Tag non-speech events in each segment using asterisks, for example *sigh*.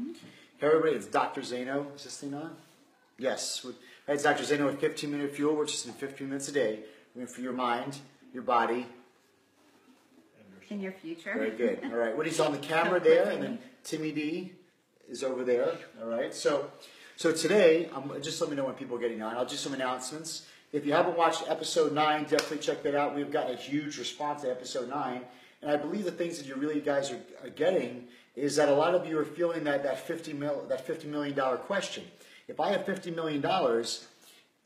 Hey everybody, it's Dr. Zaino. Is this thing on? Yes. With- Hey, It's Dr. Zaino with 15 Minute Fuel, which is in 15 minutes a day. Mean, for your mind, your body. in your future. Very good. *laughs* All right. Woody's on the camera there, and then Timmy D is over there. All right. So, so today, um, just let me know when people are getting on. I'll do some announcements. If you haven't watched episode nine, definitely check that out. We've gotten a huge response to episode nine, and I believe the things that you really guys are, are getting is that a lot of you are feeling that that fifty mil that fifty million dollar question. If I have fifty million dollars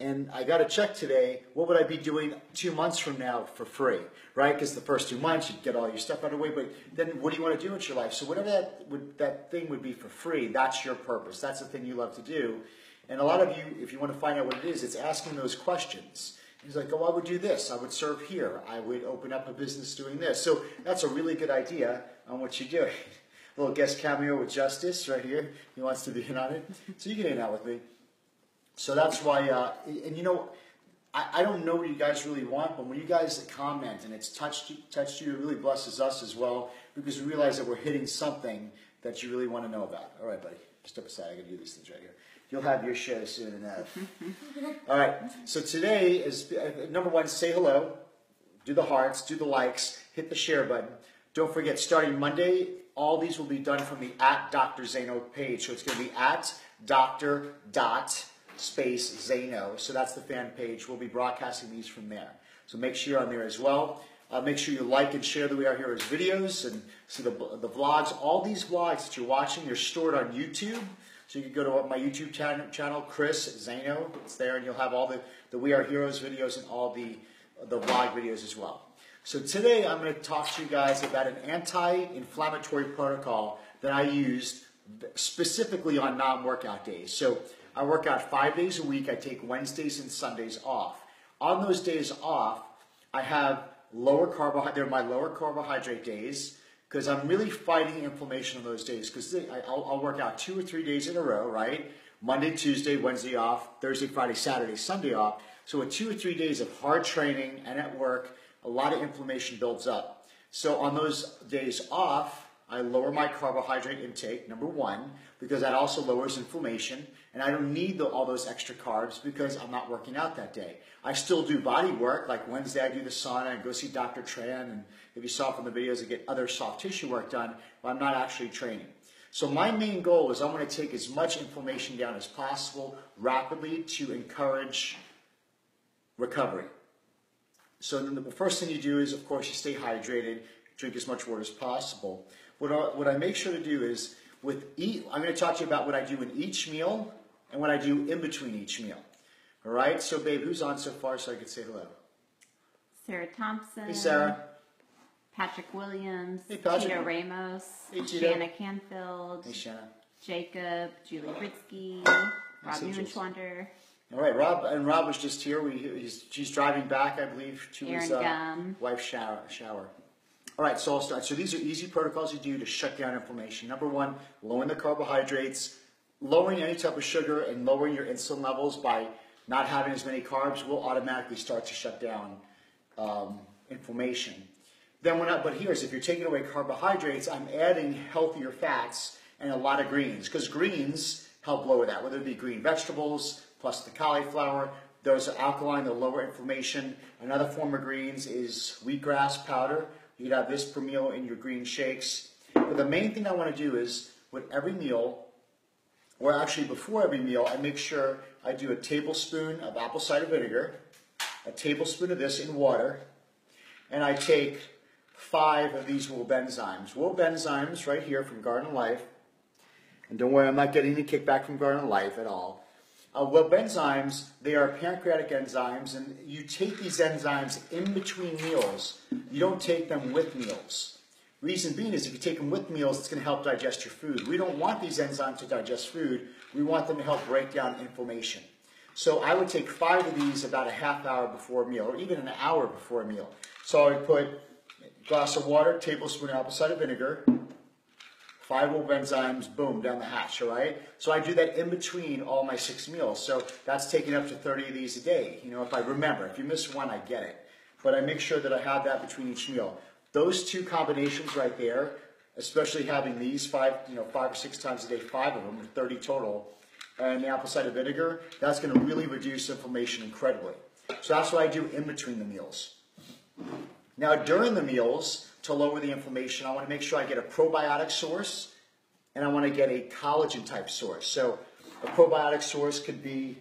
and I got a check today, what would I be doing two months from now for free, right? Because the first two months you'd get all your stuff out of the way, but then what do you want to do with your life? So whatever that would that thing would be for free, that's your purpose. That's the thing you love to do. And a lot of you, if you want to find out what it is, it's asking those questions. He's like, oh, I would do this. I would serve here. I would open up a business doing this. So that's a really good idea on what you're doing. *laughs* Little guest cameo with Justice right here. He wants to be in on it. So you can hang out with me. So that's why, uh, and you know, I, I don't know what you guys really want, but when you guys comment and it's touched you, touched you, it really blesses us as well because we realize that we're hitting something that you really want to know about. All right, buddy, step aside. I got to do these things right here. You'll have your share soon enough. *laughs* All right. So today is uh, number one. Say hello. Do the hearts. Do the likes. Hit the share button. Don't forget. Starting Monday, all these will be done from the at Dr. Zaino page. So it's going to be at Dr. Dot space Zaino. So that's the fan page. We'll be broadcasting these from there. So make sure you're on there as well. Uh, make sure you like and share the We Are Heroes videos and see the, the vlogs. All these vlogs that you're watching, they're stored on YouTube. So you can go to my YouTube channel, channel Chris Zaino. It's there, and you'll have all the, the We Are Heroes videos and all the, the vlog videos as well. So today I'm going to talk to you guys about an anti-inflammatory protocol that I used specifically on non-workout days. So I work out five days a week. I take Wednesdays and Sundays off. On those days off, I have lower carbohydrate. They're my lower carbohydrate days because I'm really fighting inflammation on those days. Because I'll, I'll work out two or three days in a row, right? Monday, Tuesday, Wednesday off, Thursday, Friday, Saturday, Sunday off. So with two or three days of hard training and at work, a lot of inflammation builds up. So on those days off, I lower my carbohydrate intake, number one, because that also lowers inflammation. And I don't need the, all those extra carbs because I'm not working out that day. I still do body work, like Wednesday I do the sauna and go see Dr. Tran. And if you saw from the videos, I get other soft tissue work done, but I'm not actually training. So my main goal is I want to take as much inflammation down as possible rapidly to encourage recovery. So then the first thing you do is, of course, you stay hydrated, drink as much water as possible. What I, what I make sure to do is, with eat, I'm going to talk to you about what I do in each meal and what I do in between each meal. All right. So, babe, who's on so far, so I could say hello? Sarah Thompson. Hey, Sarah. Patrick Williams. Hey, Patrick. Tito Ramos. Hey, Tito. Shanna Canfield. Hey, Shanna. Jacob. Julie Britsky. Rob. Neuenschwander. All right, Rob and Rob was just here. We, he's, she's driving back, I believe, to his Aaron uh, wife's shower. Shower. All right, so I'll start. So these are easy protocols you do to shut down inflammation. Number one, lowering the carbohydrates, lowering any type of sugar, and lowering your insulin levels by not having as many carbs will automatically start to shut down um, inflammation. Then when I, but here's if you're taking away carbohydrates, I'm adding healthier fats and a lot of greens because greens help lower that. Whether it be green vegetables plus the cauliflower, those are alkaline, they lower inflammation. Another form of greens is wheatgrass powder. You could have this per meal in your green shakes. But the main thing I want to do is with every meal, or actually before every meal, I make sure I do a tablespoon of apple cider vinegar, a tablespoon of this in water, and I take five of these Wobenzymes. Wobenzymes right here from Garden Life. And don't worry, I'm not getting any kickback from Garden Life at all. Uh, Wobenzymes, they are pancreatic enzymes, and you take these enzymes in between meals. You don't take them with meals. Reason being is if you take them with meals, it's going to help digest your food. We don't want these enzymes to digest food. We want them to help break down inflammation. So I would take five of these about a half hour before a meal, or even an hour before a meal. So I would put a glass of water, tablespoon of apple cider vinegar, five enzymes, boom, down the hatch, all right? So I do that in between all my six meals. So that's taking up to 30 of these a day. You know, if I remember, if you miss one, I get it. But I make sure that I have that between each meal. Those two combinations right there especially having these five, you know, five or six times a day, five of them, 30 total, and the apple cider vinegar, that's going to really reduce inflammation incredibly. So that's what I do in between the meals. Now, during the meals, to lower the inflammation, I want to make sure I get a probiotic source and I want to get a collagen type source. So, a probiotic source could be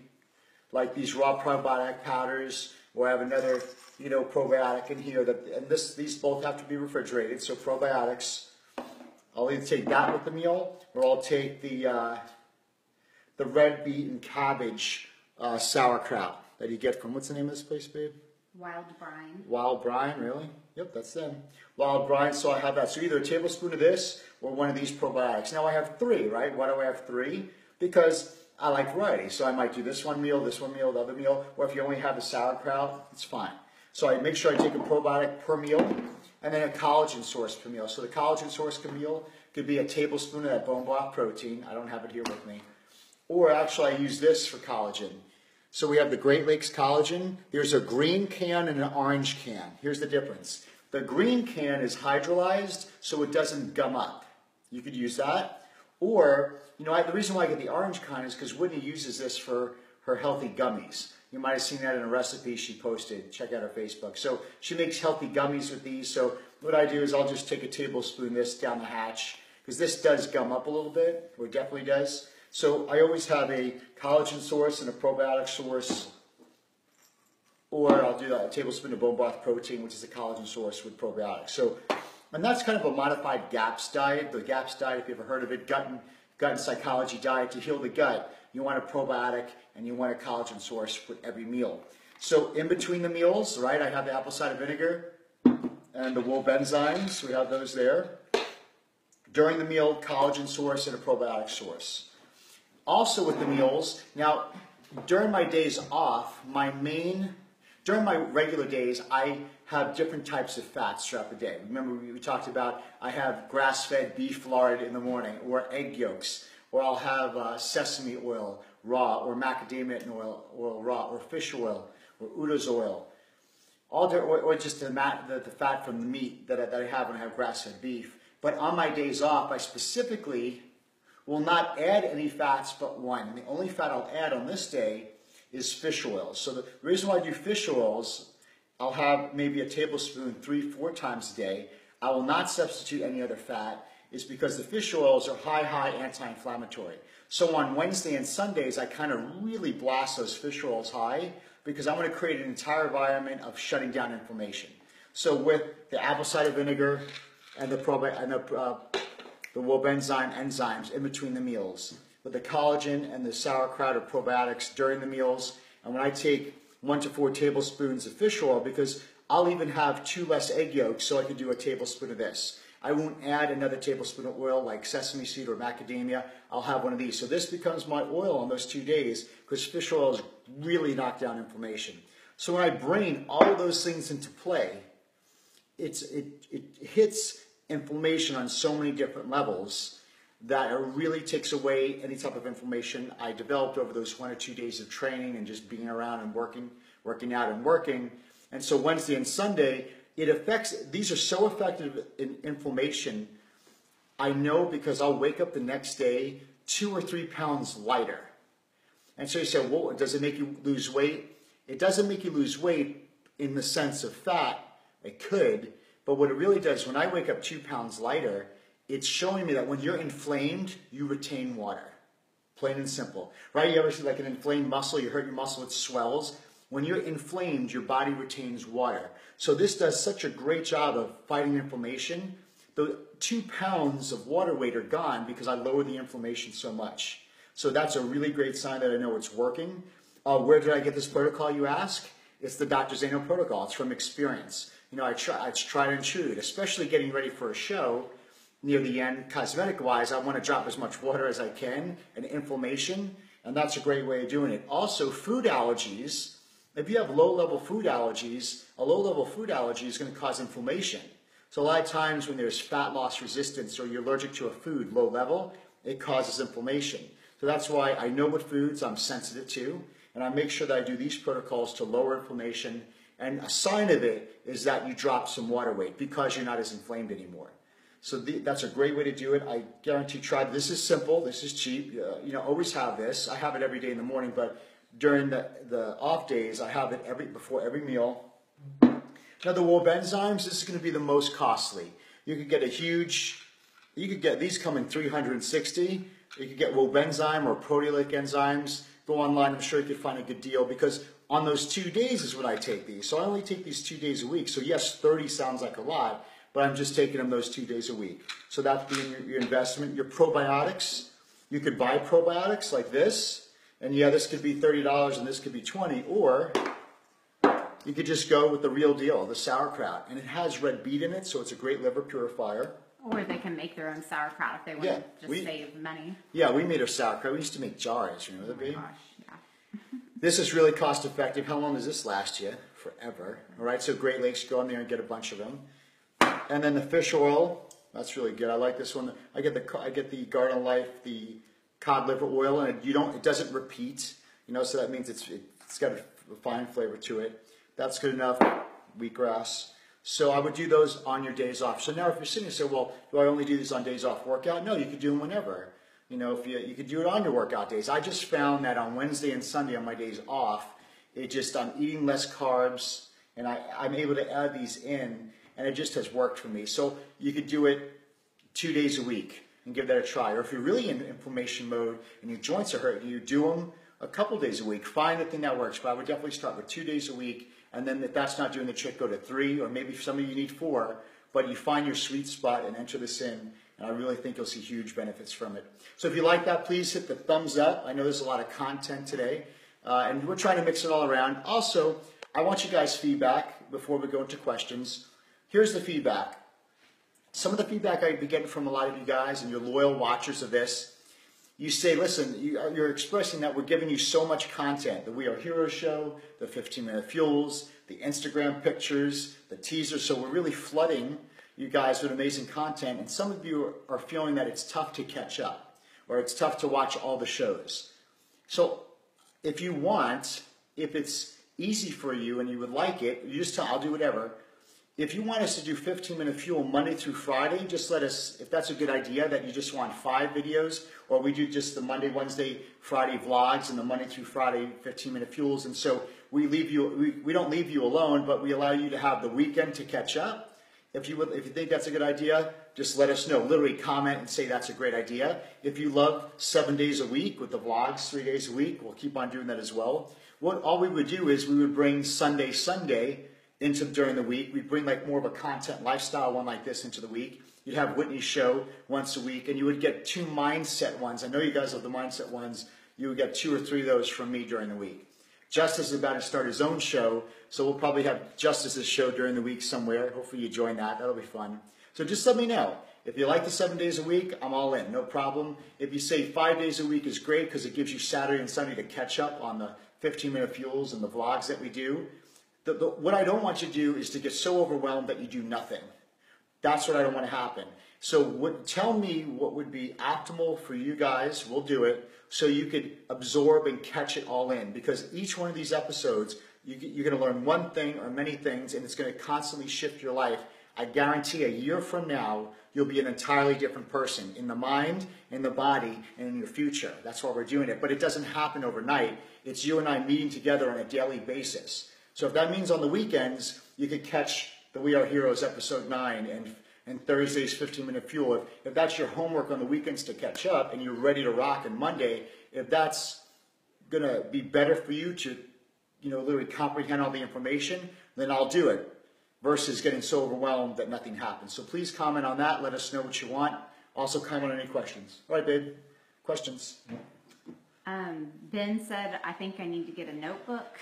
like these raw probiotic powders, or I have another, you know, probiotic in here. That and this these both have to be refrigerated. So probiotics, I'll either take that with the meal, or I'll take the uh, the red beet and cabbage uh, sauerkraut that you get from what's the name of this place, babe? Wild brine. Wild brine, really? Yep, that's them. Wild brine, so I have that. So either a tablespoon of this or one of these probiotics. Now I have three, right? Why do I have three? Because I like variety. So I might do this one meal, this one meal, the other meal, or if you only have the sauerkraut, it's fine. So I make sure I take a probiotic per meal and then a collagen source per meal. So the collagen source per meal could be a tablespoon of that bone broth protein. I don't have it here with me. Or actually I use this for collagen. So we have the Great Lakes collagen. There's a green can and an orange can. Here's the difference. The green can is hydrolyzed so it doesn't gum up. You could use that. Or, you know, I, the reason why I get the orange can is because Whitney uses this for her healthy gummies. You might have seen that in a recipe she posted. Check out her Facebook. So she makes healthy gummies with these. So what I do is I'll just take a tablespoon this down the hatch because this does gum up a little bit, or definitely does. So I always have a collagen source and a probiotic source, or I'll do a tablespoon of bone broth protein, which is a collagen source with probiotics. So, and that's kind of a modified GAPS diet. The GAPS diet, if you've ever heard of it, gut and, gut and psychology diet to heal the gut. You want a probiotic and you want a collagen source with every meal. So in between the meals, right, I have the apple cider vinegar and the Wobenzymes. We have those there. During the meal, collagen source and a probiotic source. Also with the meals, now during my days off, my main, during my regular days, I have different types of fats throughout the day. Remember we talked about I have grass-fed beef lard in the morning, or egg yolks, or I'll have uh, sesame oil raw, or macadamia oil, oil raw, or fish oil, or Udo's oil, all the, or, or just the, mat, the, the, fat from the meat that I, that I have when I have grass-fed beef. But on my days off, I specifically will not add any fats but one. And the only fat I'll add on this day is fish oils. So the reason why I do fish oils, I'll have maybe a tablespoon three, four times a day. I will not substitute any other fat is because the fish oils are high, high anti-inflammatory. So on Wednesday and Sundays, I kind of really blast those fish oils high because I want to create an entire environment of shutting down inflammation. So with the apple cider vinegar and the, probi- and the uh, the Wobenzyme enzymes in between the meals, with the collagen and the sauerkraut or probiotics during the meals. And when I take one to four tablespoons of fish oil, because I'll even have two less egg yolks, so I can do a tablespoon of this. I won't add another tablespoon of oil like sesame seed or macadamia. I'll have one of these. So this becomes my oil on those two days because fish oils really knock down inflammation. So when I bring all those things into play, it's, it, it hits inflammation on so many different levels that it really takes away any type of inflammation I developed over those one or two days of training and just being around and working, working out and working. And so Wednesday and Sunday, it affects, these are so effective in inflammation. I know because I'll wake up the next day two or three pounds lighter. And so you say, well, does it make you lose weight? It doesn't make you lose weight in the sense of fat. It could, but what it really does, when I wake up two pounds lighter, it's showing me that when you're inflamed, you retain water. Plain and simple. Right? You ever see like an inflamed muscle, you hurt your muscle, it swells. When you're inflamed, your body retains water. So this does such a great job of fighting inflammation. The two pounds of water weight are gone because I lowered the inflammation so much. So that's a really great sign that I know it's working. Uh, where did I get this protocol, you ask? It's the Dr. Zaino protocol. It's from experience you know, I try, it's tried and true, especially getting ready for a show near the end, cosmetic wise, I want to drop as much water as I can and inflammation, and that's a great way of doing it. Also, food allergies. If you have low level food allergies, a low level food allergy is going to cause inflammation. So, a lot of times when there's fat loss resistance or you're allergic to a food low level, it causes inflammation. So, that's why I know what foods I'm sensitive to, and I make sure that I do these protocols to lower inflammation and a sign of it is that you drop some water weight because you're not as inflamed anymore. So the, that's a great way to do it. I guarantee try. This is simple. This is cheap. Uh, you know, always have this. I have it every day in the morning, but during the, the off days, I have it every before every meal. Now the Wobenzymes, this is going to be the most costly. You could get a huge, you could get these come in 360. You could get Wobenzyme or proteolytic enzymes. Go online, I'm sure you could find a good deal because on those two days is when I take these. So I only take these two days a week. So yes, 30 sounds like a lot, but I'm just taking them those two days a week. So that's being your, your investment. Your probiotics, you could buy probiotics like this, and yeah, this could be $30 and this could be 20 or you could just go with the real deal, the sauerkraut. And it has red beet in it, so it's a great liver purifier. Or they can make their own sauerkraut if they want Yeah, to just we- save money. Yeah, we made our sauerkraut. We used to make jars, you know Oh babe? gosh, yeah. *laughs* This is really cost effective. How long does this last you? Forever. All right, so Great Lakes, go in there and get a bunch of them. And then the fish oil, that's really good. I like this one. I get the I get the Garden Life, the cod liver oil, and you don't it doesn't repeat. You know, so that means it's it's got a fine flavor to it. That's good enough. Wheatgrass. So I would do those on your days off. So now if you're sitting and say, well, do I only do these on days off workout? No, you could do them whenever. You know, if you you could do it on your workout days. I just found that on Wednesday and Sunday on my days off, it just I'm eating less carbs and I, I'm able to add these in and it just has worked for me. So you could do it two days a week and give that a try. Or if you're really in inflammation mode and your joints are hurting, you do them a couple days a week. Find the thing that works. But I would definitely start with two days a week. And then if that's not doing the trick, go to three, or maybe some of you need four. But you find your sweet spot and enter this in. And I really think you'll see huge benefits from it. So if you like that, please hit the thumbs up. I know there's a lot of content today. Uh, and we're trying to mix it all around. Also, I want you guys' feedback before we go into questions. Here's the feedback. Some of the feedback I've been getting from a lot of you guys and your loyal watchers of this, you say, listen, you, you're expressing that we're giving you so much content. The We Are Heroes show, the 15 Minute Fuels, the Instagram pictures, the teasers. So we're really flooding you guys with amazing content. And some of you are, feeling that it's tough to catch up or it's tough to watch all the shows. So if you want, if it's easy for you and you would like it, you just tell, I'll do whatever. If you want us to do 15 minute fuel Monday through Friday, just let us, if that's a good idea, that you just want five videos, or we do just the Monday, Wednesday, Friday vlogs and the Monday through Friday 15 minute fuels. And so we leave you, we, we don't leave you alone, but we allow you to have the weekend to catch up. If you would, if you think that's a good idea, just let us know. Literally comment and say that's a great idea. If you love seven days a week with the vlogs, three days a week, we'll keep on doing that as well. What all we would do is we would bring Sunday, Sunday into during the week. We'd bring like more of a content lifestyle one like this into the week. You'd have Whitney's show once a week, and you would get two mindset ones. I know you guys have the mindset ones. You would get two or three of those from me during the week. Justice is about to start his own show, so we'll probably have Justice's show during the week somewhere. Hopefully you join that. That'll be fun. So just let me know. If you like the seven days a week, I'm all in, no problem. If you say five days a week is great because it gives you Saturday and Sunday to catch up on the 15 minute fuels and the vlogs that we do. The, the, what I don't want you to do is to get so overwhelmed that you do nothing. That's what I don't want to happen. So what, tell me what would be optimal for you guys. We'll do it so you could absorb and catch it all in. Because each one of these episodes, you, you're going to learn one thing or many things, and it's going to constantly shift your life. I guarantee a year from now, you'll be an entirely different person in the mind, in the body, and in your future. That's why we're doing it. But it doesn't happen overnight. It's you and I meeting together on a daily basis. So if that means on the weekends, you could catch the We Are Heroes episode 9 and, and Thursday's 15 minute fuel. If, if that's your homework on the weekends to catch up and you're ready to rock on Monday, if that's going to be better for you to, you know, literally comprehend all the information, then I'll do it versus getting so overwhelmed that nothing happens. So please comment on that. Let us know what you want. Also comment on any questions. All right, babe. Questions? Um, ben said, I think I need to get a notebook.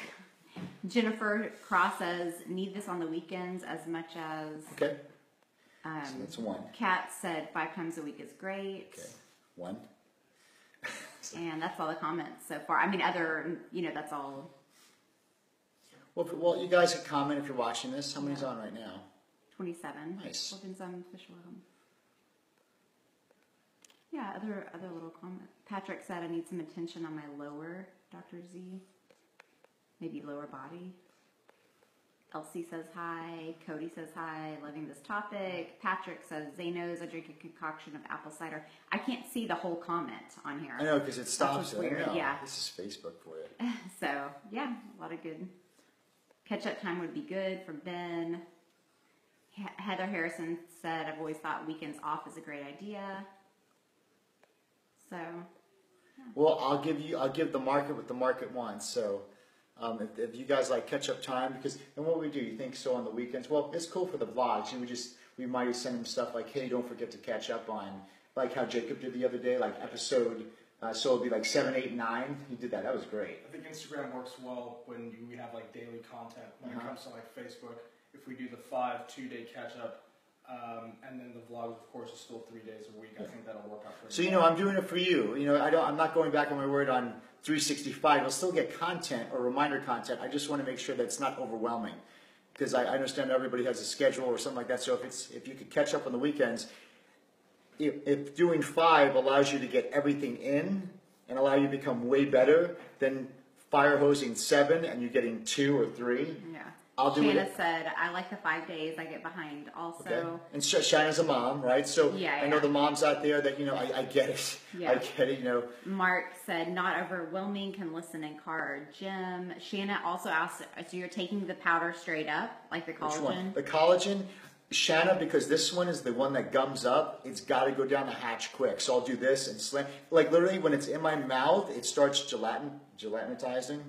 Jennifer Cross says, need this on the weekends as much as. Okay. So Um, that's one. Kat said, five times a week is great. Okay. One. And that's all the comments so far. I mean, other, you know, that's all Well, well, you guys can comment if you're watching this. How many's on right now? 27. Nice. On official. um, Yeah, other other little comment. Patrick said I need some attention on my lower, Dr. Z. Maybe lower body. Elsie says hi. Cody says hi. Loving this topic. Patrick says Zaino I drink a concoction of apple cider. I can't see the whole comment on here. I know because it stops it. Weird, yeah. This is Facebook for you. *laughs* So yeah, a lot of good catch up time would be good for Ben. Heather Harrison said, "I've always thought weekends off is a great idea." So Well, I'll give you. I'll give the market what the market wants. So, um, if, if you guys like catch up time, because and what we do, you think so on the weekends? Well, it's cool for the vlogs. You we just we might send them stuff like, hey, don't forget to catch up on like how Jacob did the other day, like episode. Uh, so it'd be like seven, eight, nine. You did that. That was great. I think Instagram works well when you, we have like daily content. When Uh-huh. it comes to like Facebook, if we do the five two day catch up, um, and then the vlog, of course, is still three days a week. I think that'll work out pretty. So you know, I'm doing it for you. You know, I don't. I'm not going back on my word on 365. I'll still get content or reminder content. I just want to make sure that it's not overwhelming, because I, I understand everybody has a schedule or something like that. So if it's if you could catch up on the weekends, if, if doing five allows you to get everything in and allow you to become way better than fire hosing seven and you're getting two or three. yeah. I'll do Shanna it. said, "I like the five days. I get behind." Also, Okay. And Sh- Shanna's a mom, right? So Yeah, I know the moms out there that you know I, I get it. Yeah. I get it. You know. Mark said, "Not overwhelming. Can listen in car." Jim Shanna also asked, "So you're taking the powder straight up, like the Which one? collagen?" The collagen, Shanna, because this one is the one that gums up. It's got to go down the hatch quick. So I'll do this and slam. Like literally, when it's in my mouth, it starts gelatin gelatinizing.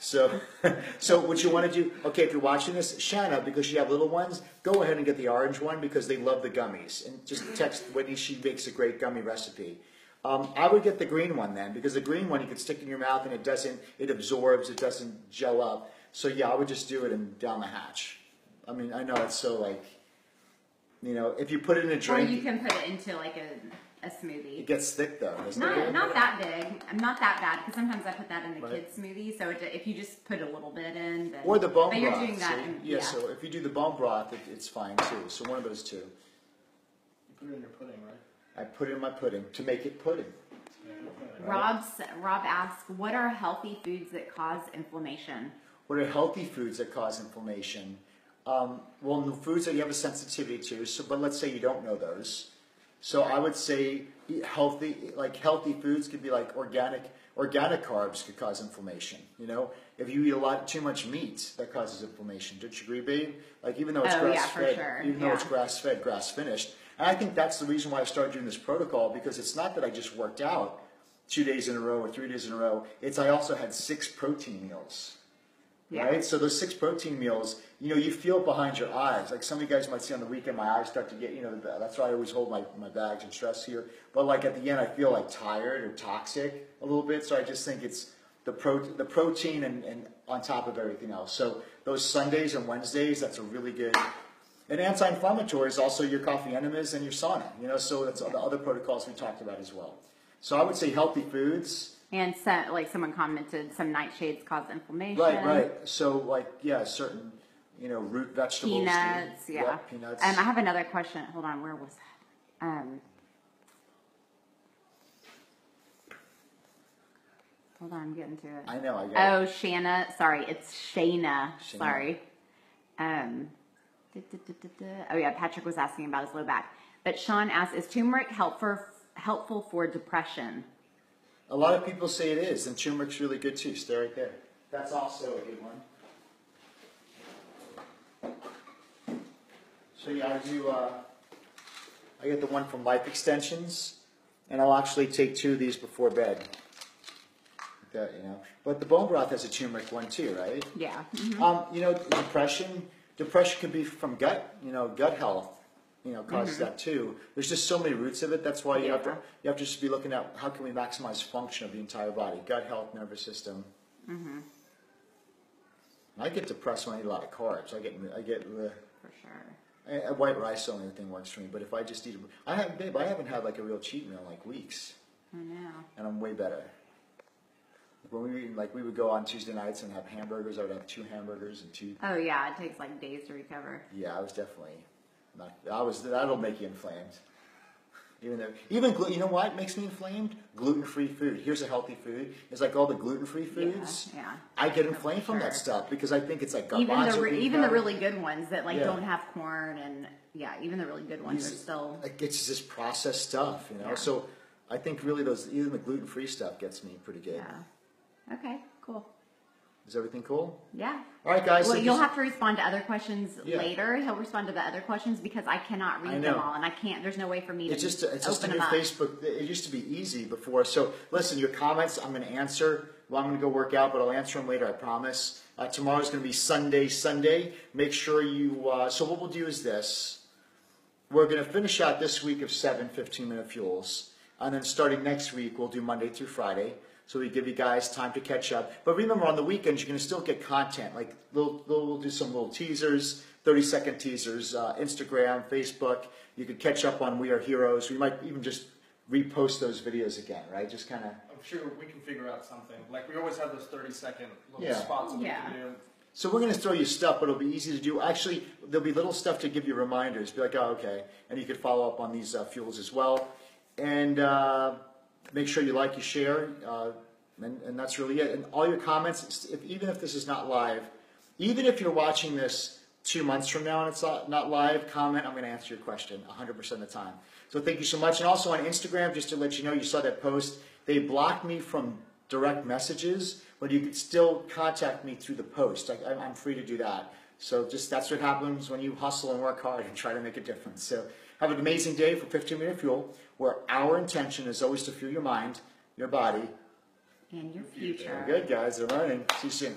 So, *laughs* so what you want to do? Okay, if you're watching this, Shanna, because you have little ones, go ahead and get the orange one because they love the gummies. And just text Whitney; she makes a great gummy recipe. Um, I would get the green one then because the green one you can stick in your mouth and it doesn't, it absorbs, it doesn't gel up. So yeah, I would just do it and down the hatch. I mean, I know it's so like, you know, if you put it in a drink, Or you can put it into like a, a smoothie. it gets thick though, doesn't Not, it? not that big. I'm not that bad because sometimes I put that in the Right. kids' smoothie. So it, if you just put a little bit in, then Or the bone But you're broth. doing that. see? in, yeah, so if you do the bone broth, it, it's fine too. So one of those two. You put it in your pudding, right? I put it in my pudding to make it pudding. Rob s- Rob asks, "What are healthy foods that cause inflammation?" What are healthy foods that cause inflammation? Um, well, the foods that you have a sensitivity to. So, but let's say you don't know those. So I would say eat healthy, like healthy foods could be like organic. Organic carbs could cause inflammation. You know, if you eat a lot too much meat, that causes inflammation. Don't you agree, babe? Like even though it's Oh, grass for fed, sure. even though it's grass fed, grass finished. And I think that's the reason why I started doing this protocol because it's not that I just worked out two days in a row or three days in a row. It's I also had six protein meals Yeah. right? So those six protein meals, you know, you feel it behind your eyes. Like some of you guys might see on the weekend, my eyes start to get, you know, that's why I always hold my, my bags and stress here. But like at the end, I feel like tired or toxic a little bit. So I just think it's the pro the protein and, and on top of everything else. So those Sundays and Wednesdays, that's a really good. And anti-inflammatory is also your coffee enemas and your sauna. You know, so that's the other protocols we talked about as well. So I would say healthy foods. And so, like someone commented, some nightshades cause inflammation. Right, right. So, like, yeah, certain, you know, root vegetables. Peanuts, yeah. Yep, peanuts. Um, I have another question. Hold on, where was that? Um, hold on, I'm getting to it. I know, I got it. Oh, Shanna. Sorry, it's Shana. Shayna. Sorry. Um, duh, duh, duh. Oh yeah, Patrick was asking about his low back. But Sean asked, "Is turmeric helpful helpful for depression?" A lot of people say it is, and turmeric's really good too. Stay right there. That's also a good one. So yeah, I do. Uh, I get the one from Life Extensions, and I'll actually take two of these before bed. Like That you know, but the bone broth has a turmeric one too, right? Yeah. Um, you know, depression. Depression could be from gut. You know, gut health. You know, causes that too. There's just so many roots of it. That's why you have to you have to just be looking at how can we maximize function of the entire body, gut health, nervous system. Mhm. I get depressed when I eat a lot of carbs. I get I get uh, For sure. I- I- white rice. The only thing works for me. But if I just eat, a- I haven't, babe. I haven't had like a real cheat meal in like weeks, I know. and I'm way better. When we were like we would go on Tuesday nights and have hamburgers. I would have two hamburgers and two. Oh yeah, it takes like days to recover. Yeah, I was definitely. I was. That'll make you inflamed. Even though, even you know what makes me inflamed? Gluten-free food. Here's a healthy food. It's like all the gluten-free foods. yeah. I get inflamed from that stuff because I think it's like even the re- even the um, really good ones that like Yeah. don't have corn and yeah, even the really good ones are still Like it's just processed stuff, you know. Yeah. So I think really those even the gluten-free stuff gets me pretty good. yeah. Okay, cool. Is everything cool? Yeah. All right, guys. Well, thank you'll you- have to respond to other questions Yeah. later. He'll respond to the other questions because I cannot read I them all, and I can't. There's no way for me to It's just it's just a new. Facebook. It used to be easy before. So listen, your comments I'm going to answer. Well, I'm going to go work out, but I'll answer them later. I promise. Uh, tomorrow's going to be Sunday. Sunday. Make sure you. Uh, so what we'll do is this. We're going to finish out this week of seven 15 minute fuels, and then starting next week we'll do Monday through Friday. So we give you guys time to catch up. But remember, on the weekends you're going to still get content. Like little, little, we'll do some little teasers, 30 second teasers, uh, Instagram, Facebook. You could catch up on We Are Heroes. We might even just repost those videos again, right? Just kind of. I'm sure we can figure out something. Like we always have those 30 second little Yeah. spots that Yeah. we can do. So we're going to throw you stuff, but it'll be easy to do. Actually, there'll be little stuff to give you reminders. Be like, oh, okay, and you can follow up on these uh, fuels as well. And uh, make sure you like, you share, uh, and, and that's really it. And all your comments, if, even if this is not live, even if you're watching this two months from now and it's not, live, comment. I'm going to answer your question 100% of the time. So thank you so much. And also on Instagram, just to let you know, you saw that post. They blocked me from direct messages, but you could still contact me through the post. I, I'm free to do that. So just that's what happens when you hustle and work hard and try to make a difference. So have an amazing day for 15 Minute Fuel, where our intention is always to fuel your mind, your body. and your future. Very good, guys. They're learning. See you soon.